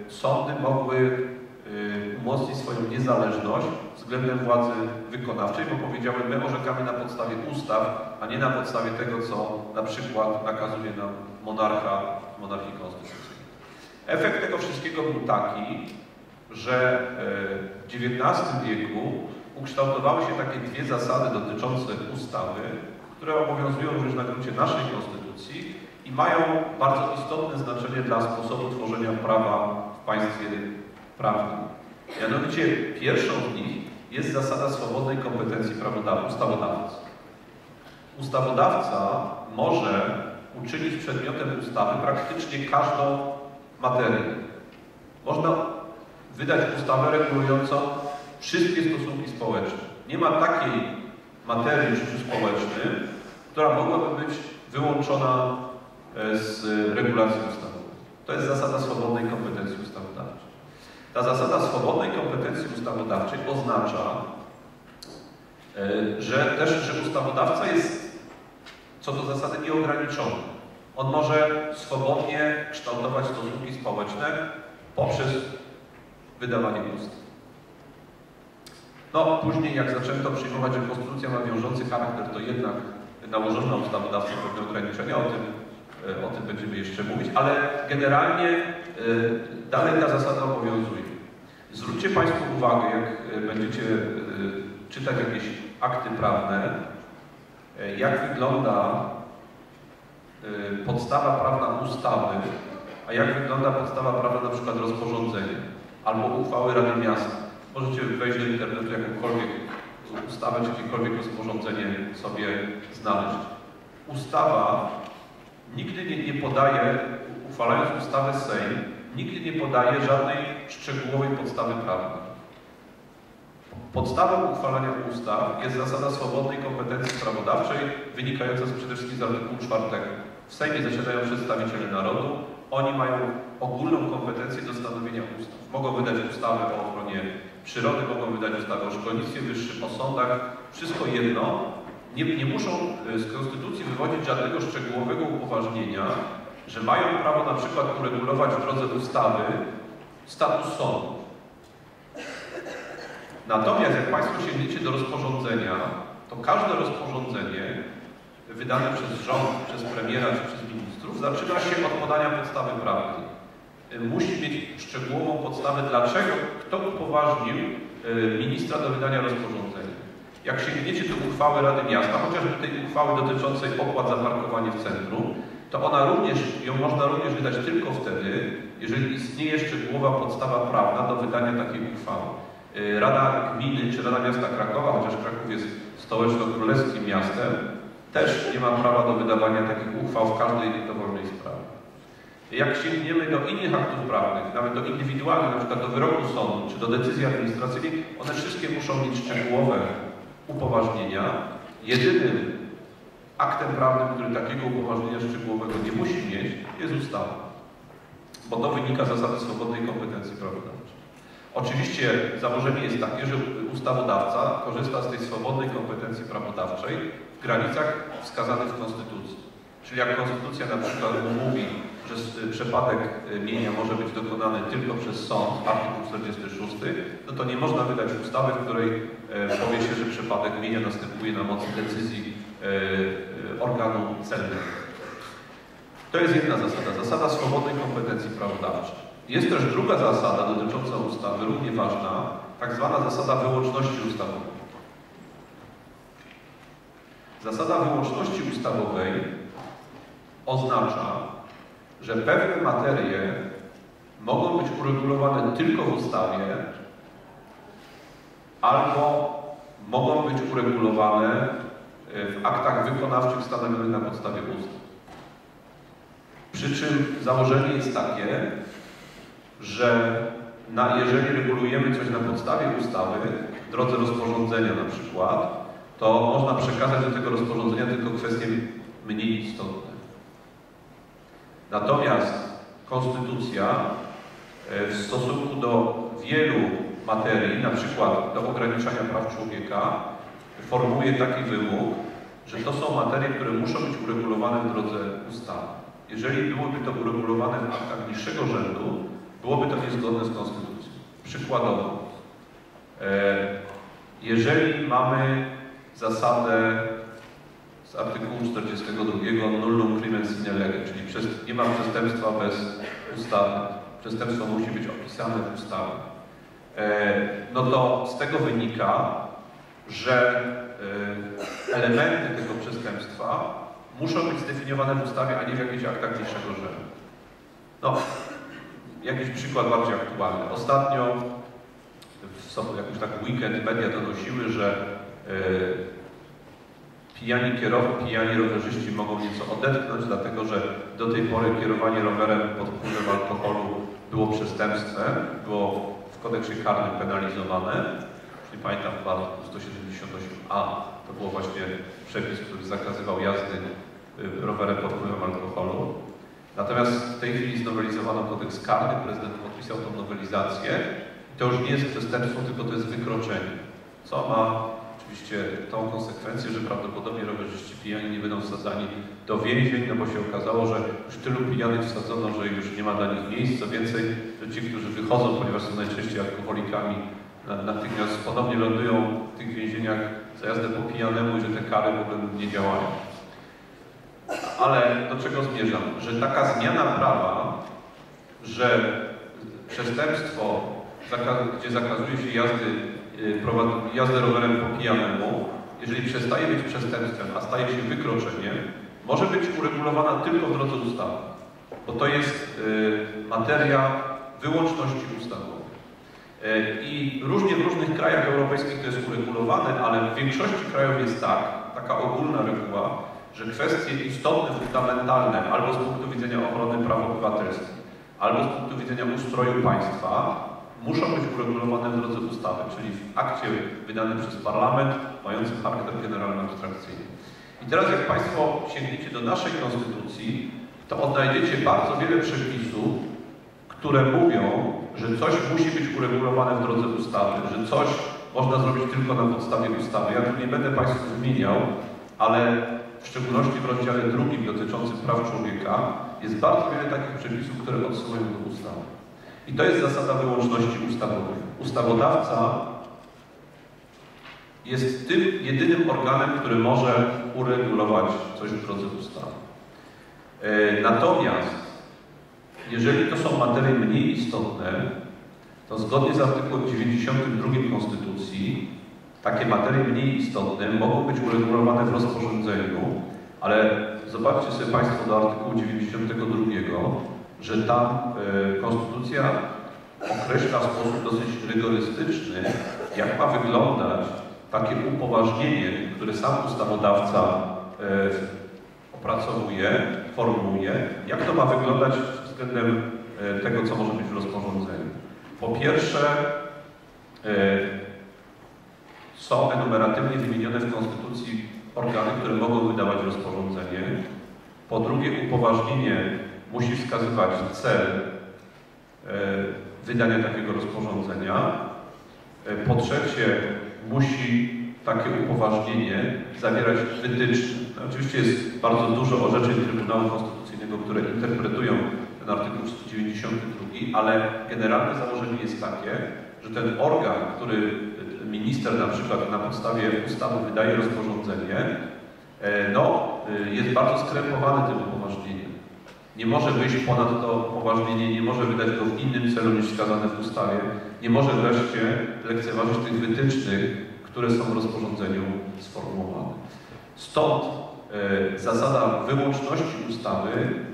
y, sądy mogły y, umocnić swoją niezależność względem władzy wykonawczej, bo powiedziały, my orzekamy na podstawie ustaw, a nie na podstawie tego, co na przykład nakazuje nam monarcha w monarchii konstytucyjnej. Efekt tego wszystkiego był taki, że y, w XIX wieku ukształtowały się takie dwie zasady dotyczące ustawy, które obowiązują również na gruncie naszej konstytucji i mają bardzo istotne znaczenie dla sposobu tworzenia prawa w państwie prawnym. Mianowicie pierwszą z nich jest zasada swobodnej kompetencji ustawodawcy. Ustawodawca może uczynić przedmiotem ustawy praktycznie każdą materię. Można wydać ustawę regulującą wszystkie stosunki społeczne. Nie ma takiej materii w życiu społecznym, która mogłaby być wyłączona e, z regulacji ustawowej. To jest zasada swobodnej kompetencji ustawodawczej. Ta zasada swobodnej kompetencji ustawodawczej oznacza, e, że też, że ustawodawca jest co do zasady nieograniczony. On może swobodnie kształtować stosunki społeczne poprzez wydawanie ustaw. No, później jak zaczęto przyjmować, że konstytucja ma wiążący charakter, to jednak nałożono na ustawodawcę pewne ograniczenia, o tym, e, o tym będziemy jeszcze mówić, ale generalnie e, dalej ta zasada obowiązuje. Zwróćcie Państwo uwagę, jak e, będziecie czytać jakieś akty prawne, jak wygląda podstawa prawna ustawy, a jak wygląda podstawa prawna na przykład rozporządzenia albo uchwały Rady Miasta. Możecie wejść do internetu jakąkolwiek ustawę czy jakiekolwiek rozporządzenie sobie znaleźć. Ustawa nigdy nie, nie podaje, uchwalając ustawę Sejm, nigdy nie podaje żadnej szczegółowej podstawy prawnej. Podstawą uchwalania ustaw jest zasada swobodnej kompetencji prawodawczej, wynikająca z przede wszystkim z artykułu 4. W Sejmie zasiadają przedstawiciele narodu, oni mają ogólną kompetencję do stanowienia ustaw. Mogą wydać ustawy o ochronie przyrody, mogą wydać ustawy o szkolnictwie wyższym, o sądach. Wszystko jedno. Nie, nie muszą e, z Konstytucji wywodzić żadnego szczegółowego upoważnienia że mają prawo na przykład uregulować w drodze ustawy status sądu. Natomiast jak Państwo sięgniecie do rozporządzenia, to każde rozporządzenie wydane przez rząd, przez premiera czy przez ministrów zaczyna się od podania podstawy prawnej. Musi mieć szczegółową podstawę, dlaczego, kto upoważnił e, ministra do wydania rozporządzenia. Jak sięgniecie do uchwały Rady Miasta, chociażby tej uchwały dotyczącej opłat za parkowanie w centrum, to ona również, ją można również wydać tylko wtedy, jeżeli istnieje szczegółowa podstawa prawna do wydania takiej uchwały. E, Rada Gminy czy Rada Miasta Krakowa, chociaż Kraków jest stołeczno-królewskim miastem, też nie ma prawa do wydawania takich uchwał w każdej dowolnej sprawie. Jak sięgniemy do innych aktów prawnych, nawet do indywidualnych, na przykład do wyroku sądu czy do decyzji administracyjnej, one wszystkie muszą mieć szczegółowe upoważnienia. Jedynym aktem prawnym, który takiego upoważnienia szczegółowego nie musi mieć, jest ustawa. Bo to wynika z zasady swobodnej kompetencji prawodawczej. Oczywiście założenie jest takie, że ustawodawca korzysta z tej swobodnej kompetencji prawodawczej w granicach wskazanych w Konstytucji. Czyli jak Konstytucja na przykład mówi, że przepadek e, mienia może być dokonany tylko przez sąd, artykuł 46, no to nie można wydać ustawy, w której e, powie się, że przepadek mienia następuje na mocy decyzji organu celnego. To jest jedna zasada, zasada swobodnej kompetencji prawodawczej. Jest też druga zasada dotycząca ustawy, równie ważna, tak zwana zasada wyłączności ustawowej. Zasada wyłączności ustawowej oznacza, że pewne materie mogą być uregulowane tylko w ustawie albo mogą być uregulowane e, w aktach wykonawczych stanowionych na podstawie ustaw. Przy czym założenie jest takie, że na, jeżeli regulujemy coś na podstawie ustawy, w drodze rozporządzenia na przykład, to można przekazać do tego rozporządzenia tylko kwestie mniej istotne. Natomiast Konstytucja e, w stosunku do wielu materii, na przykład do ograniczania praw człowieka, formułuje taki wymóg, że to są materie, które muszą być uregulowane w drodze ustawy. Jeżeli byłoby to uregulowane w aktach niższego rzędu, byłoby to niezgodne z Konstytucją. Przykładowo, e, jeżeli mamy zasadę z artykułu 42 nullum crimen sine lege, czyli nie ma przestępstwa bez ustawy. Przestępstwo musi być opisane w ustawie. E, no to z tego wynika, że elementy tego przestępstwa muszą być zdefiniowane w ustawie, a nie w jakichś aktach niższego rzędu. No, jakiś przykład bardziej aktualny. Ostatnio, w jakiś taki weekend, media donosiły, że yy, pijani kierowcy, pijani rowerzyści mogą nieco odetchnąć, dlatego że do tej pory kierowanie rowerem pod wpływem alkoholu było przestępstwem, było w kodeksie karnym penalizowane. Czyli pamiętam artykuł 178a to było właśnie przepis, który zakazywał jazdy y, rowerem pod wpływem alkoholu. Natomiast w tej chwili znowelizowano kodeks karny, prezydent podpisał tą nowelizację. To już nie jest przestępstwo, tylko to jest wykroczenie, co ma oczywiście tą konsekwencję, że prawdopodobnie rowerzyści pijani nie będą wsadzani do więzień, no bo się okazało, że już tylu pijanych wsadzono, że już nie ma dla nich miejsc. Co więcej, że ci, którzy wychodzą, ponieważ są najczęściej alkoholikami, natychmiast ponownie lądują w tych więzieniach za jazdę po pijanemu że te kary w ogóle nie działają. Ale do czego zmierzam? Że taka zmiana prawa, że przestępstwo, gdzie zakazuje się jazdy, y, jazdy rowerem po pijanemu, jeżeli przestaje być przestępstwem, a staje się wykroczeniem, może być uregulowana tylko w drodze ustawy, bo to jest y, materia wyłączności ustawowej. Y, I różnie w różnych krajach europejskich to jest uregulowane, ale w większości krajów jest tak, taka ogólna reguła, że kwestie istotne, fundamentalne, albo z punktu widzenia ochrony praw obywatelskich, albo z punktu widzenia ustroju państwa, muszą być uregulowane w drodze ustawy, czyli w akcie wydanym przez parlament, mającym charakter generalno-abstrakcyjny. I teraz jak Państwo sięgniecie do naszej konstytucji, to odnajdziecie bardzo wiele przepisów, które mówią, że coś musi być uregulowane w drodze ustawy, że coś można zrobić tylko na podstawie ustawy. Ja tu nie będę Państwu wymieniał, ale w szczególności w rozdziale drugim dotyczącym praw człowieka, jest bardzo wiele takich przepisów, które odsyłają do ustawy. I to jest zasada wyłączności ustawowej. Ustawodawca jest tym jedynym organem, który może uregulować coś w drodze ustawy. E, Natomiast, jeżeli to są materie mniej istotne, to zgodnie z artykułem 92 Konstytucji takie materie mniej istotne mogą być uregulowane w rozporządzeniu, ale zobaczcie sobie Państwo do artykułu 92, że tam e, Konstytucja określa w sposób dosyć rygorystyczny, jak ma wyglądać takie upoważnienie, które sam ustawodawca e, opracowuje, formułuje, jak to ma wyglądać względem e, tego, co może być w rozporządzeniu. Po pierwsze, e, są enumeratywnie wymienione w Konstytucji organy, które mogą wydawać rozporządzenie. Po drugie, upoważnienie musi wskazywać cel e, wydania takiego rozporządzenia. Po trzecie, musi takie upoważnienie zawierać wytyczne. Oczywiście jest bardzo dużo orzeczeń Trybunału Konstytucyjnego, które interpretują ten artykuł 192, ale generalne założenie jest takie, że ten organ, który minister na przykład na podstawie ustawy wydaje rozporządzenie, e, no, e, jest bardzo skrępowany tym upoważnieniem. Nie może wyjść ponad to upoważnienie, nie może wydać go w innym celu niż wskazane w ustawie, nie może wreszcie lekceważyć tych wytycznych, które są w rozporządzeniu sformułowane. Stąd e, zasada wyłączności ustawy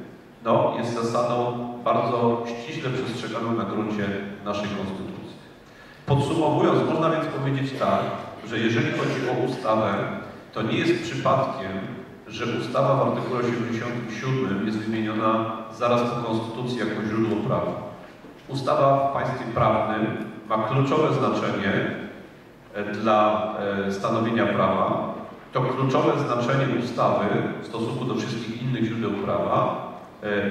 no, jest zasadą bardzo ściśle przestrzeganą na gruncie naszej Konstytucji. Podsumowując, można więc powiedzieć tak, że jeżeli chodzi o ustawę, to nie jest przypadkiem, że ustawa w artykule 87 jest wymieniona zaraz po Konstytucji jako źródło prawa. Ustawa w państwie prawnym ma kluczowe znaczenie e, dla e, stanowienia prawa. To kluczowe znaczenie ustawy w stosunku do wszystkich innych źródeł prawa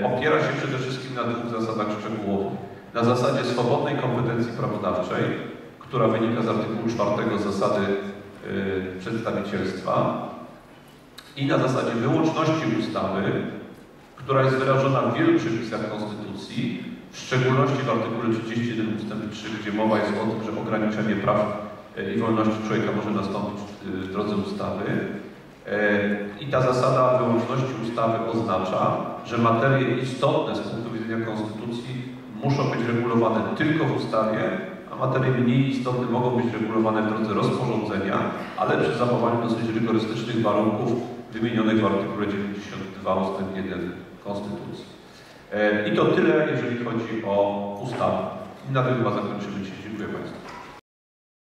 opiera się przede wszystkim na dwóch zasadach szczegółowych. Na zasadzie swobodnej kompetencji prawodawczej, która wynika z artykułu 4 zasady y, przedstawicielstwa i na zasadzie wyłączności ustawy, która jest wyrażona w wielu przepisach Konstytucji, w szczególności w artykule 31 ust. 3, gdzie mowa jest o tym, że ograniczenie praw y, i wolności człowieka może nastąpić w drodze ustawy. I ta zasada wyłączności ustawy oznacza, że materie istotne z punktu widzenia Konstytucji muszą być regulowane tylko w ustawie, a materie mniej istotne mogą być regulowane w drodze rozporządzenia, ale przy zachowaniu dosyć rygorystycznych warunków wymienionych w artykule 92 ust. 1 Konstytucji. E, I to tyle, jeżeli chodzi o ustawę. I na tym chyba zakończymy dzisiaj. Dziękuję Państwu.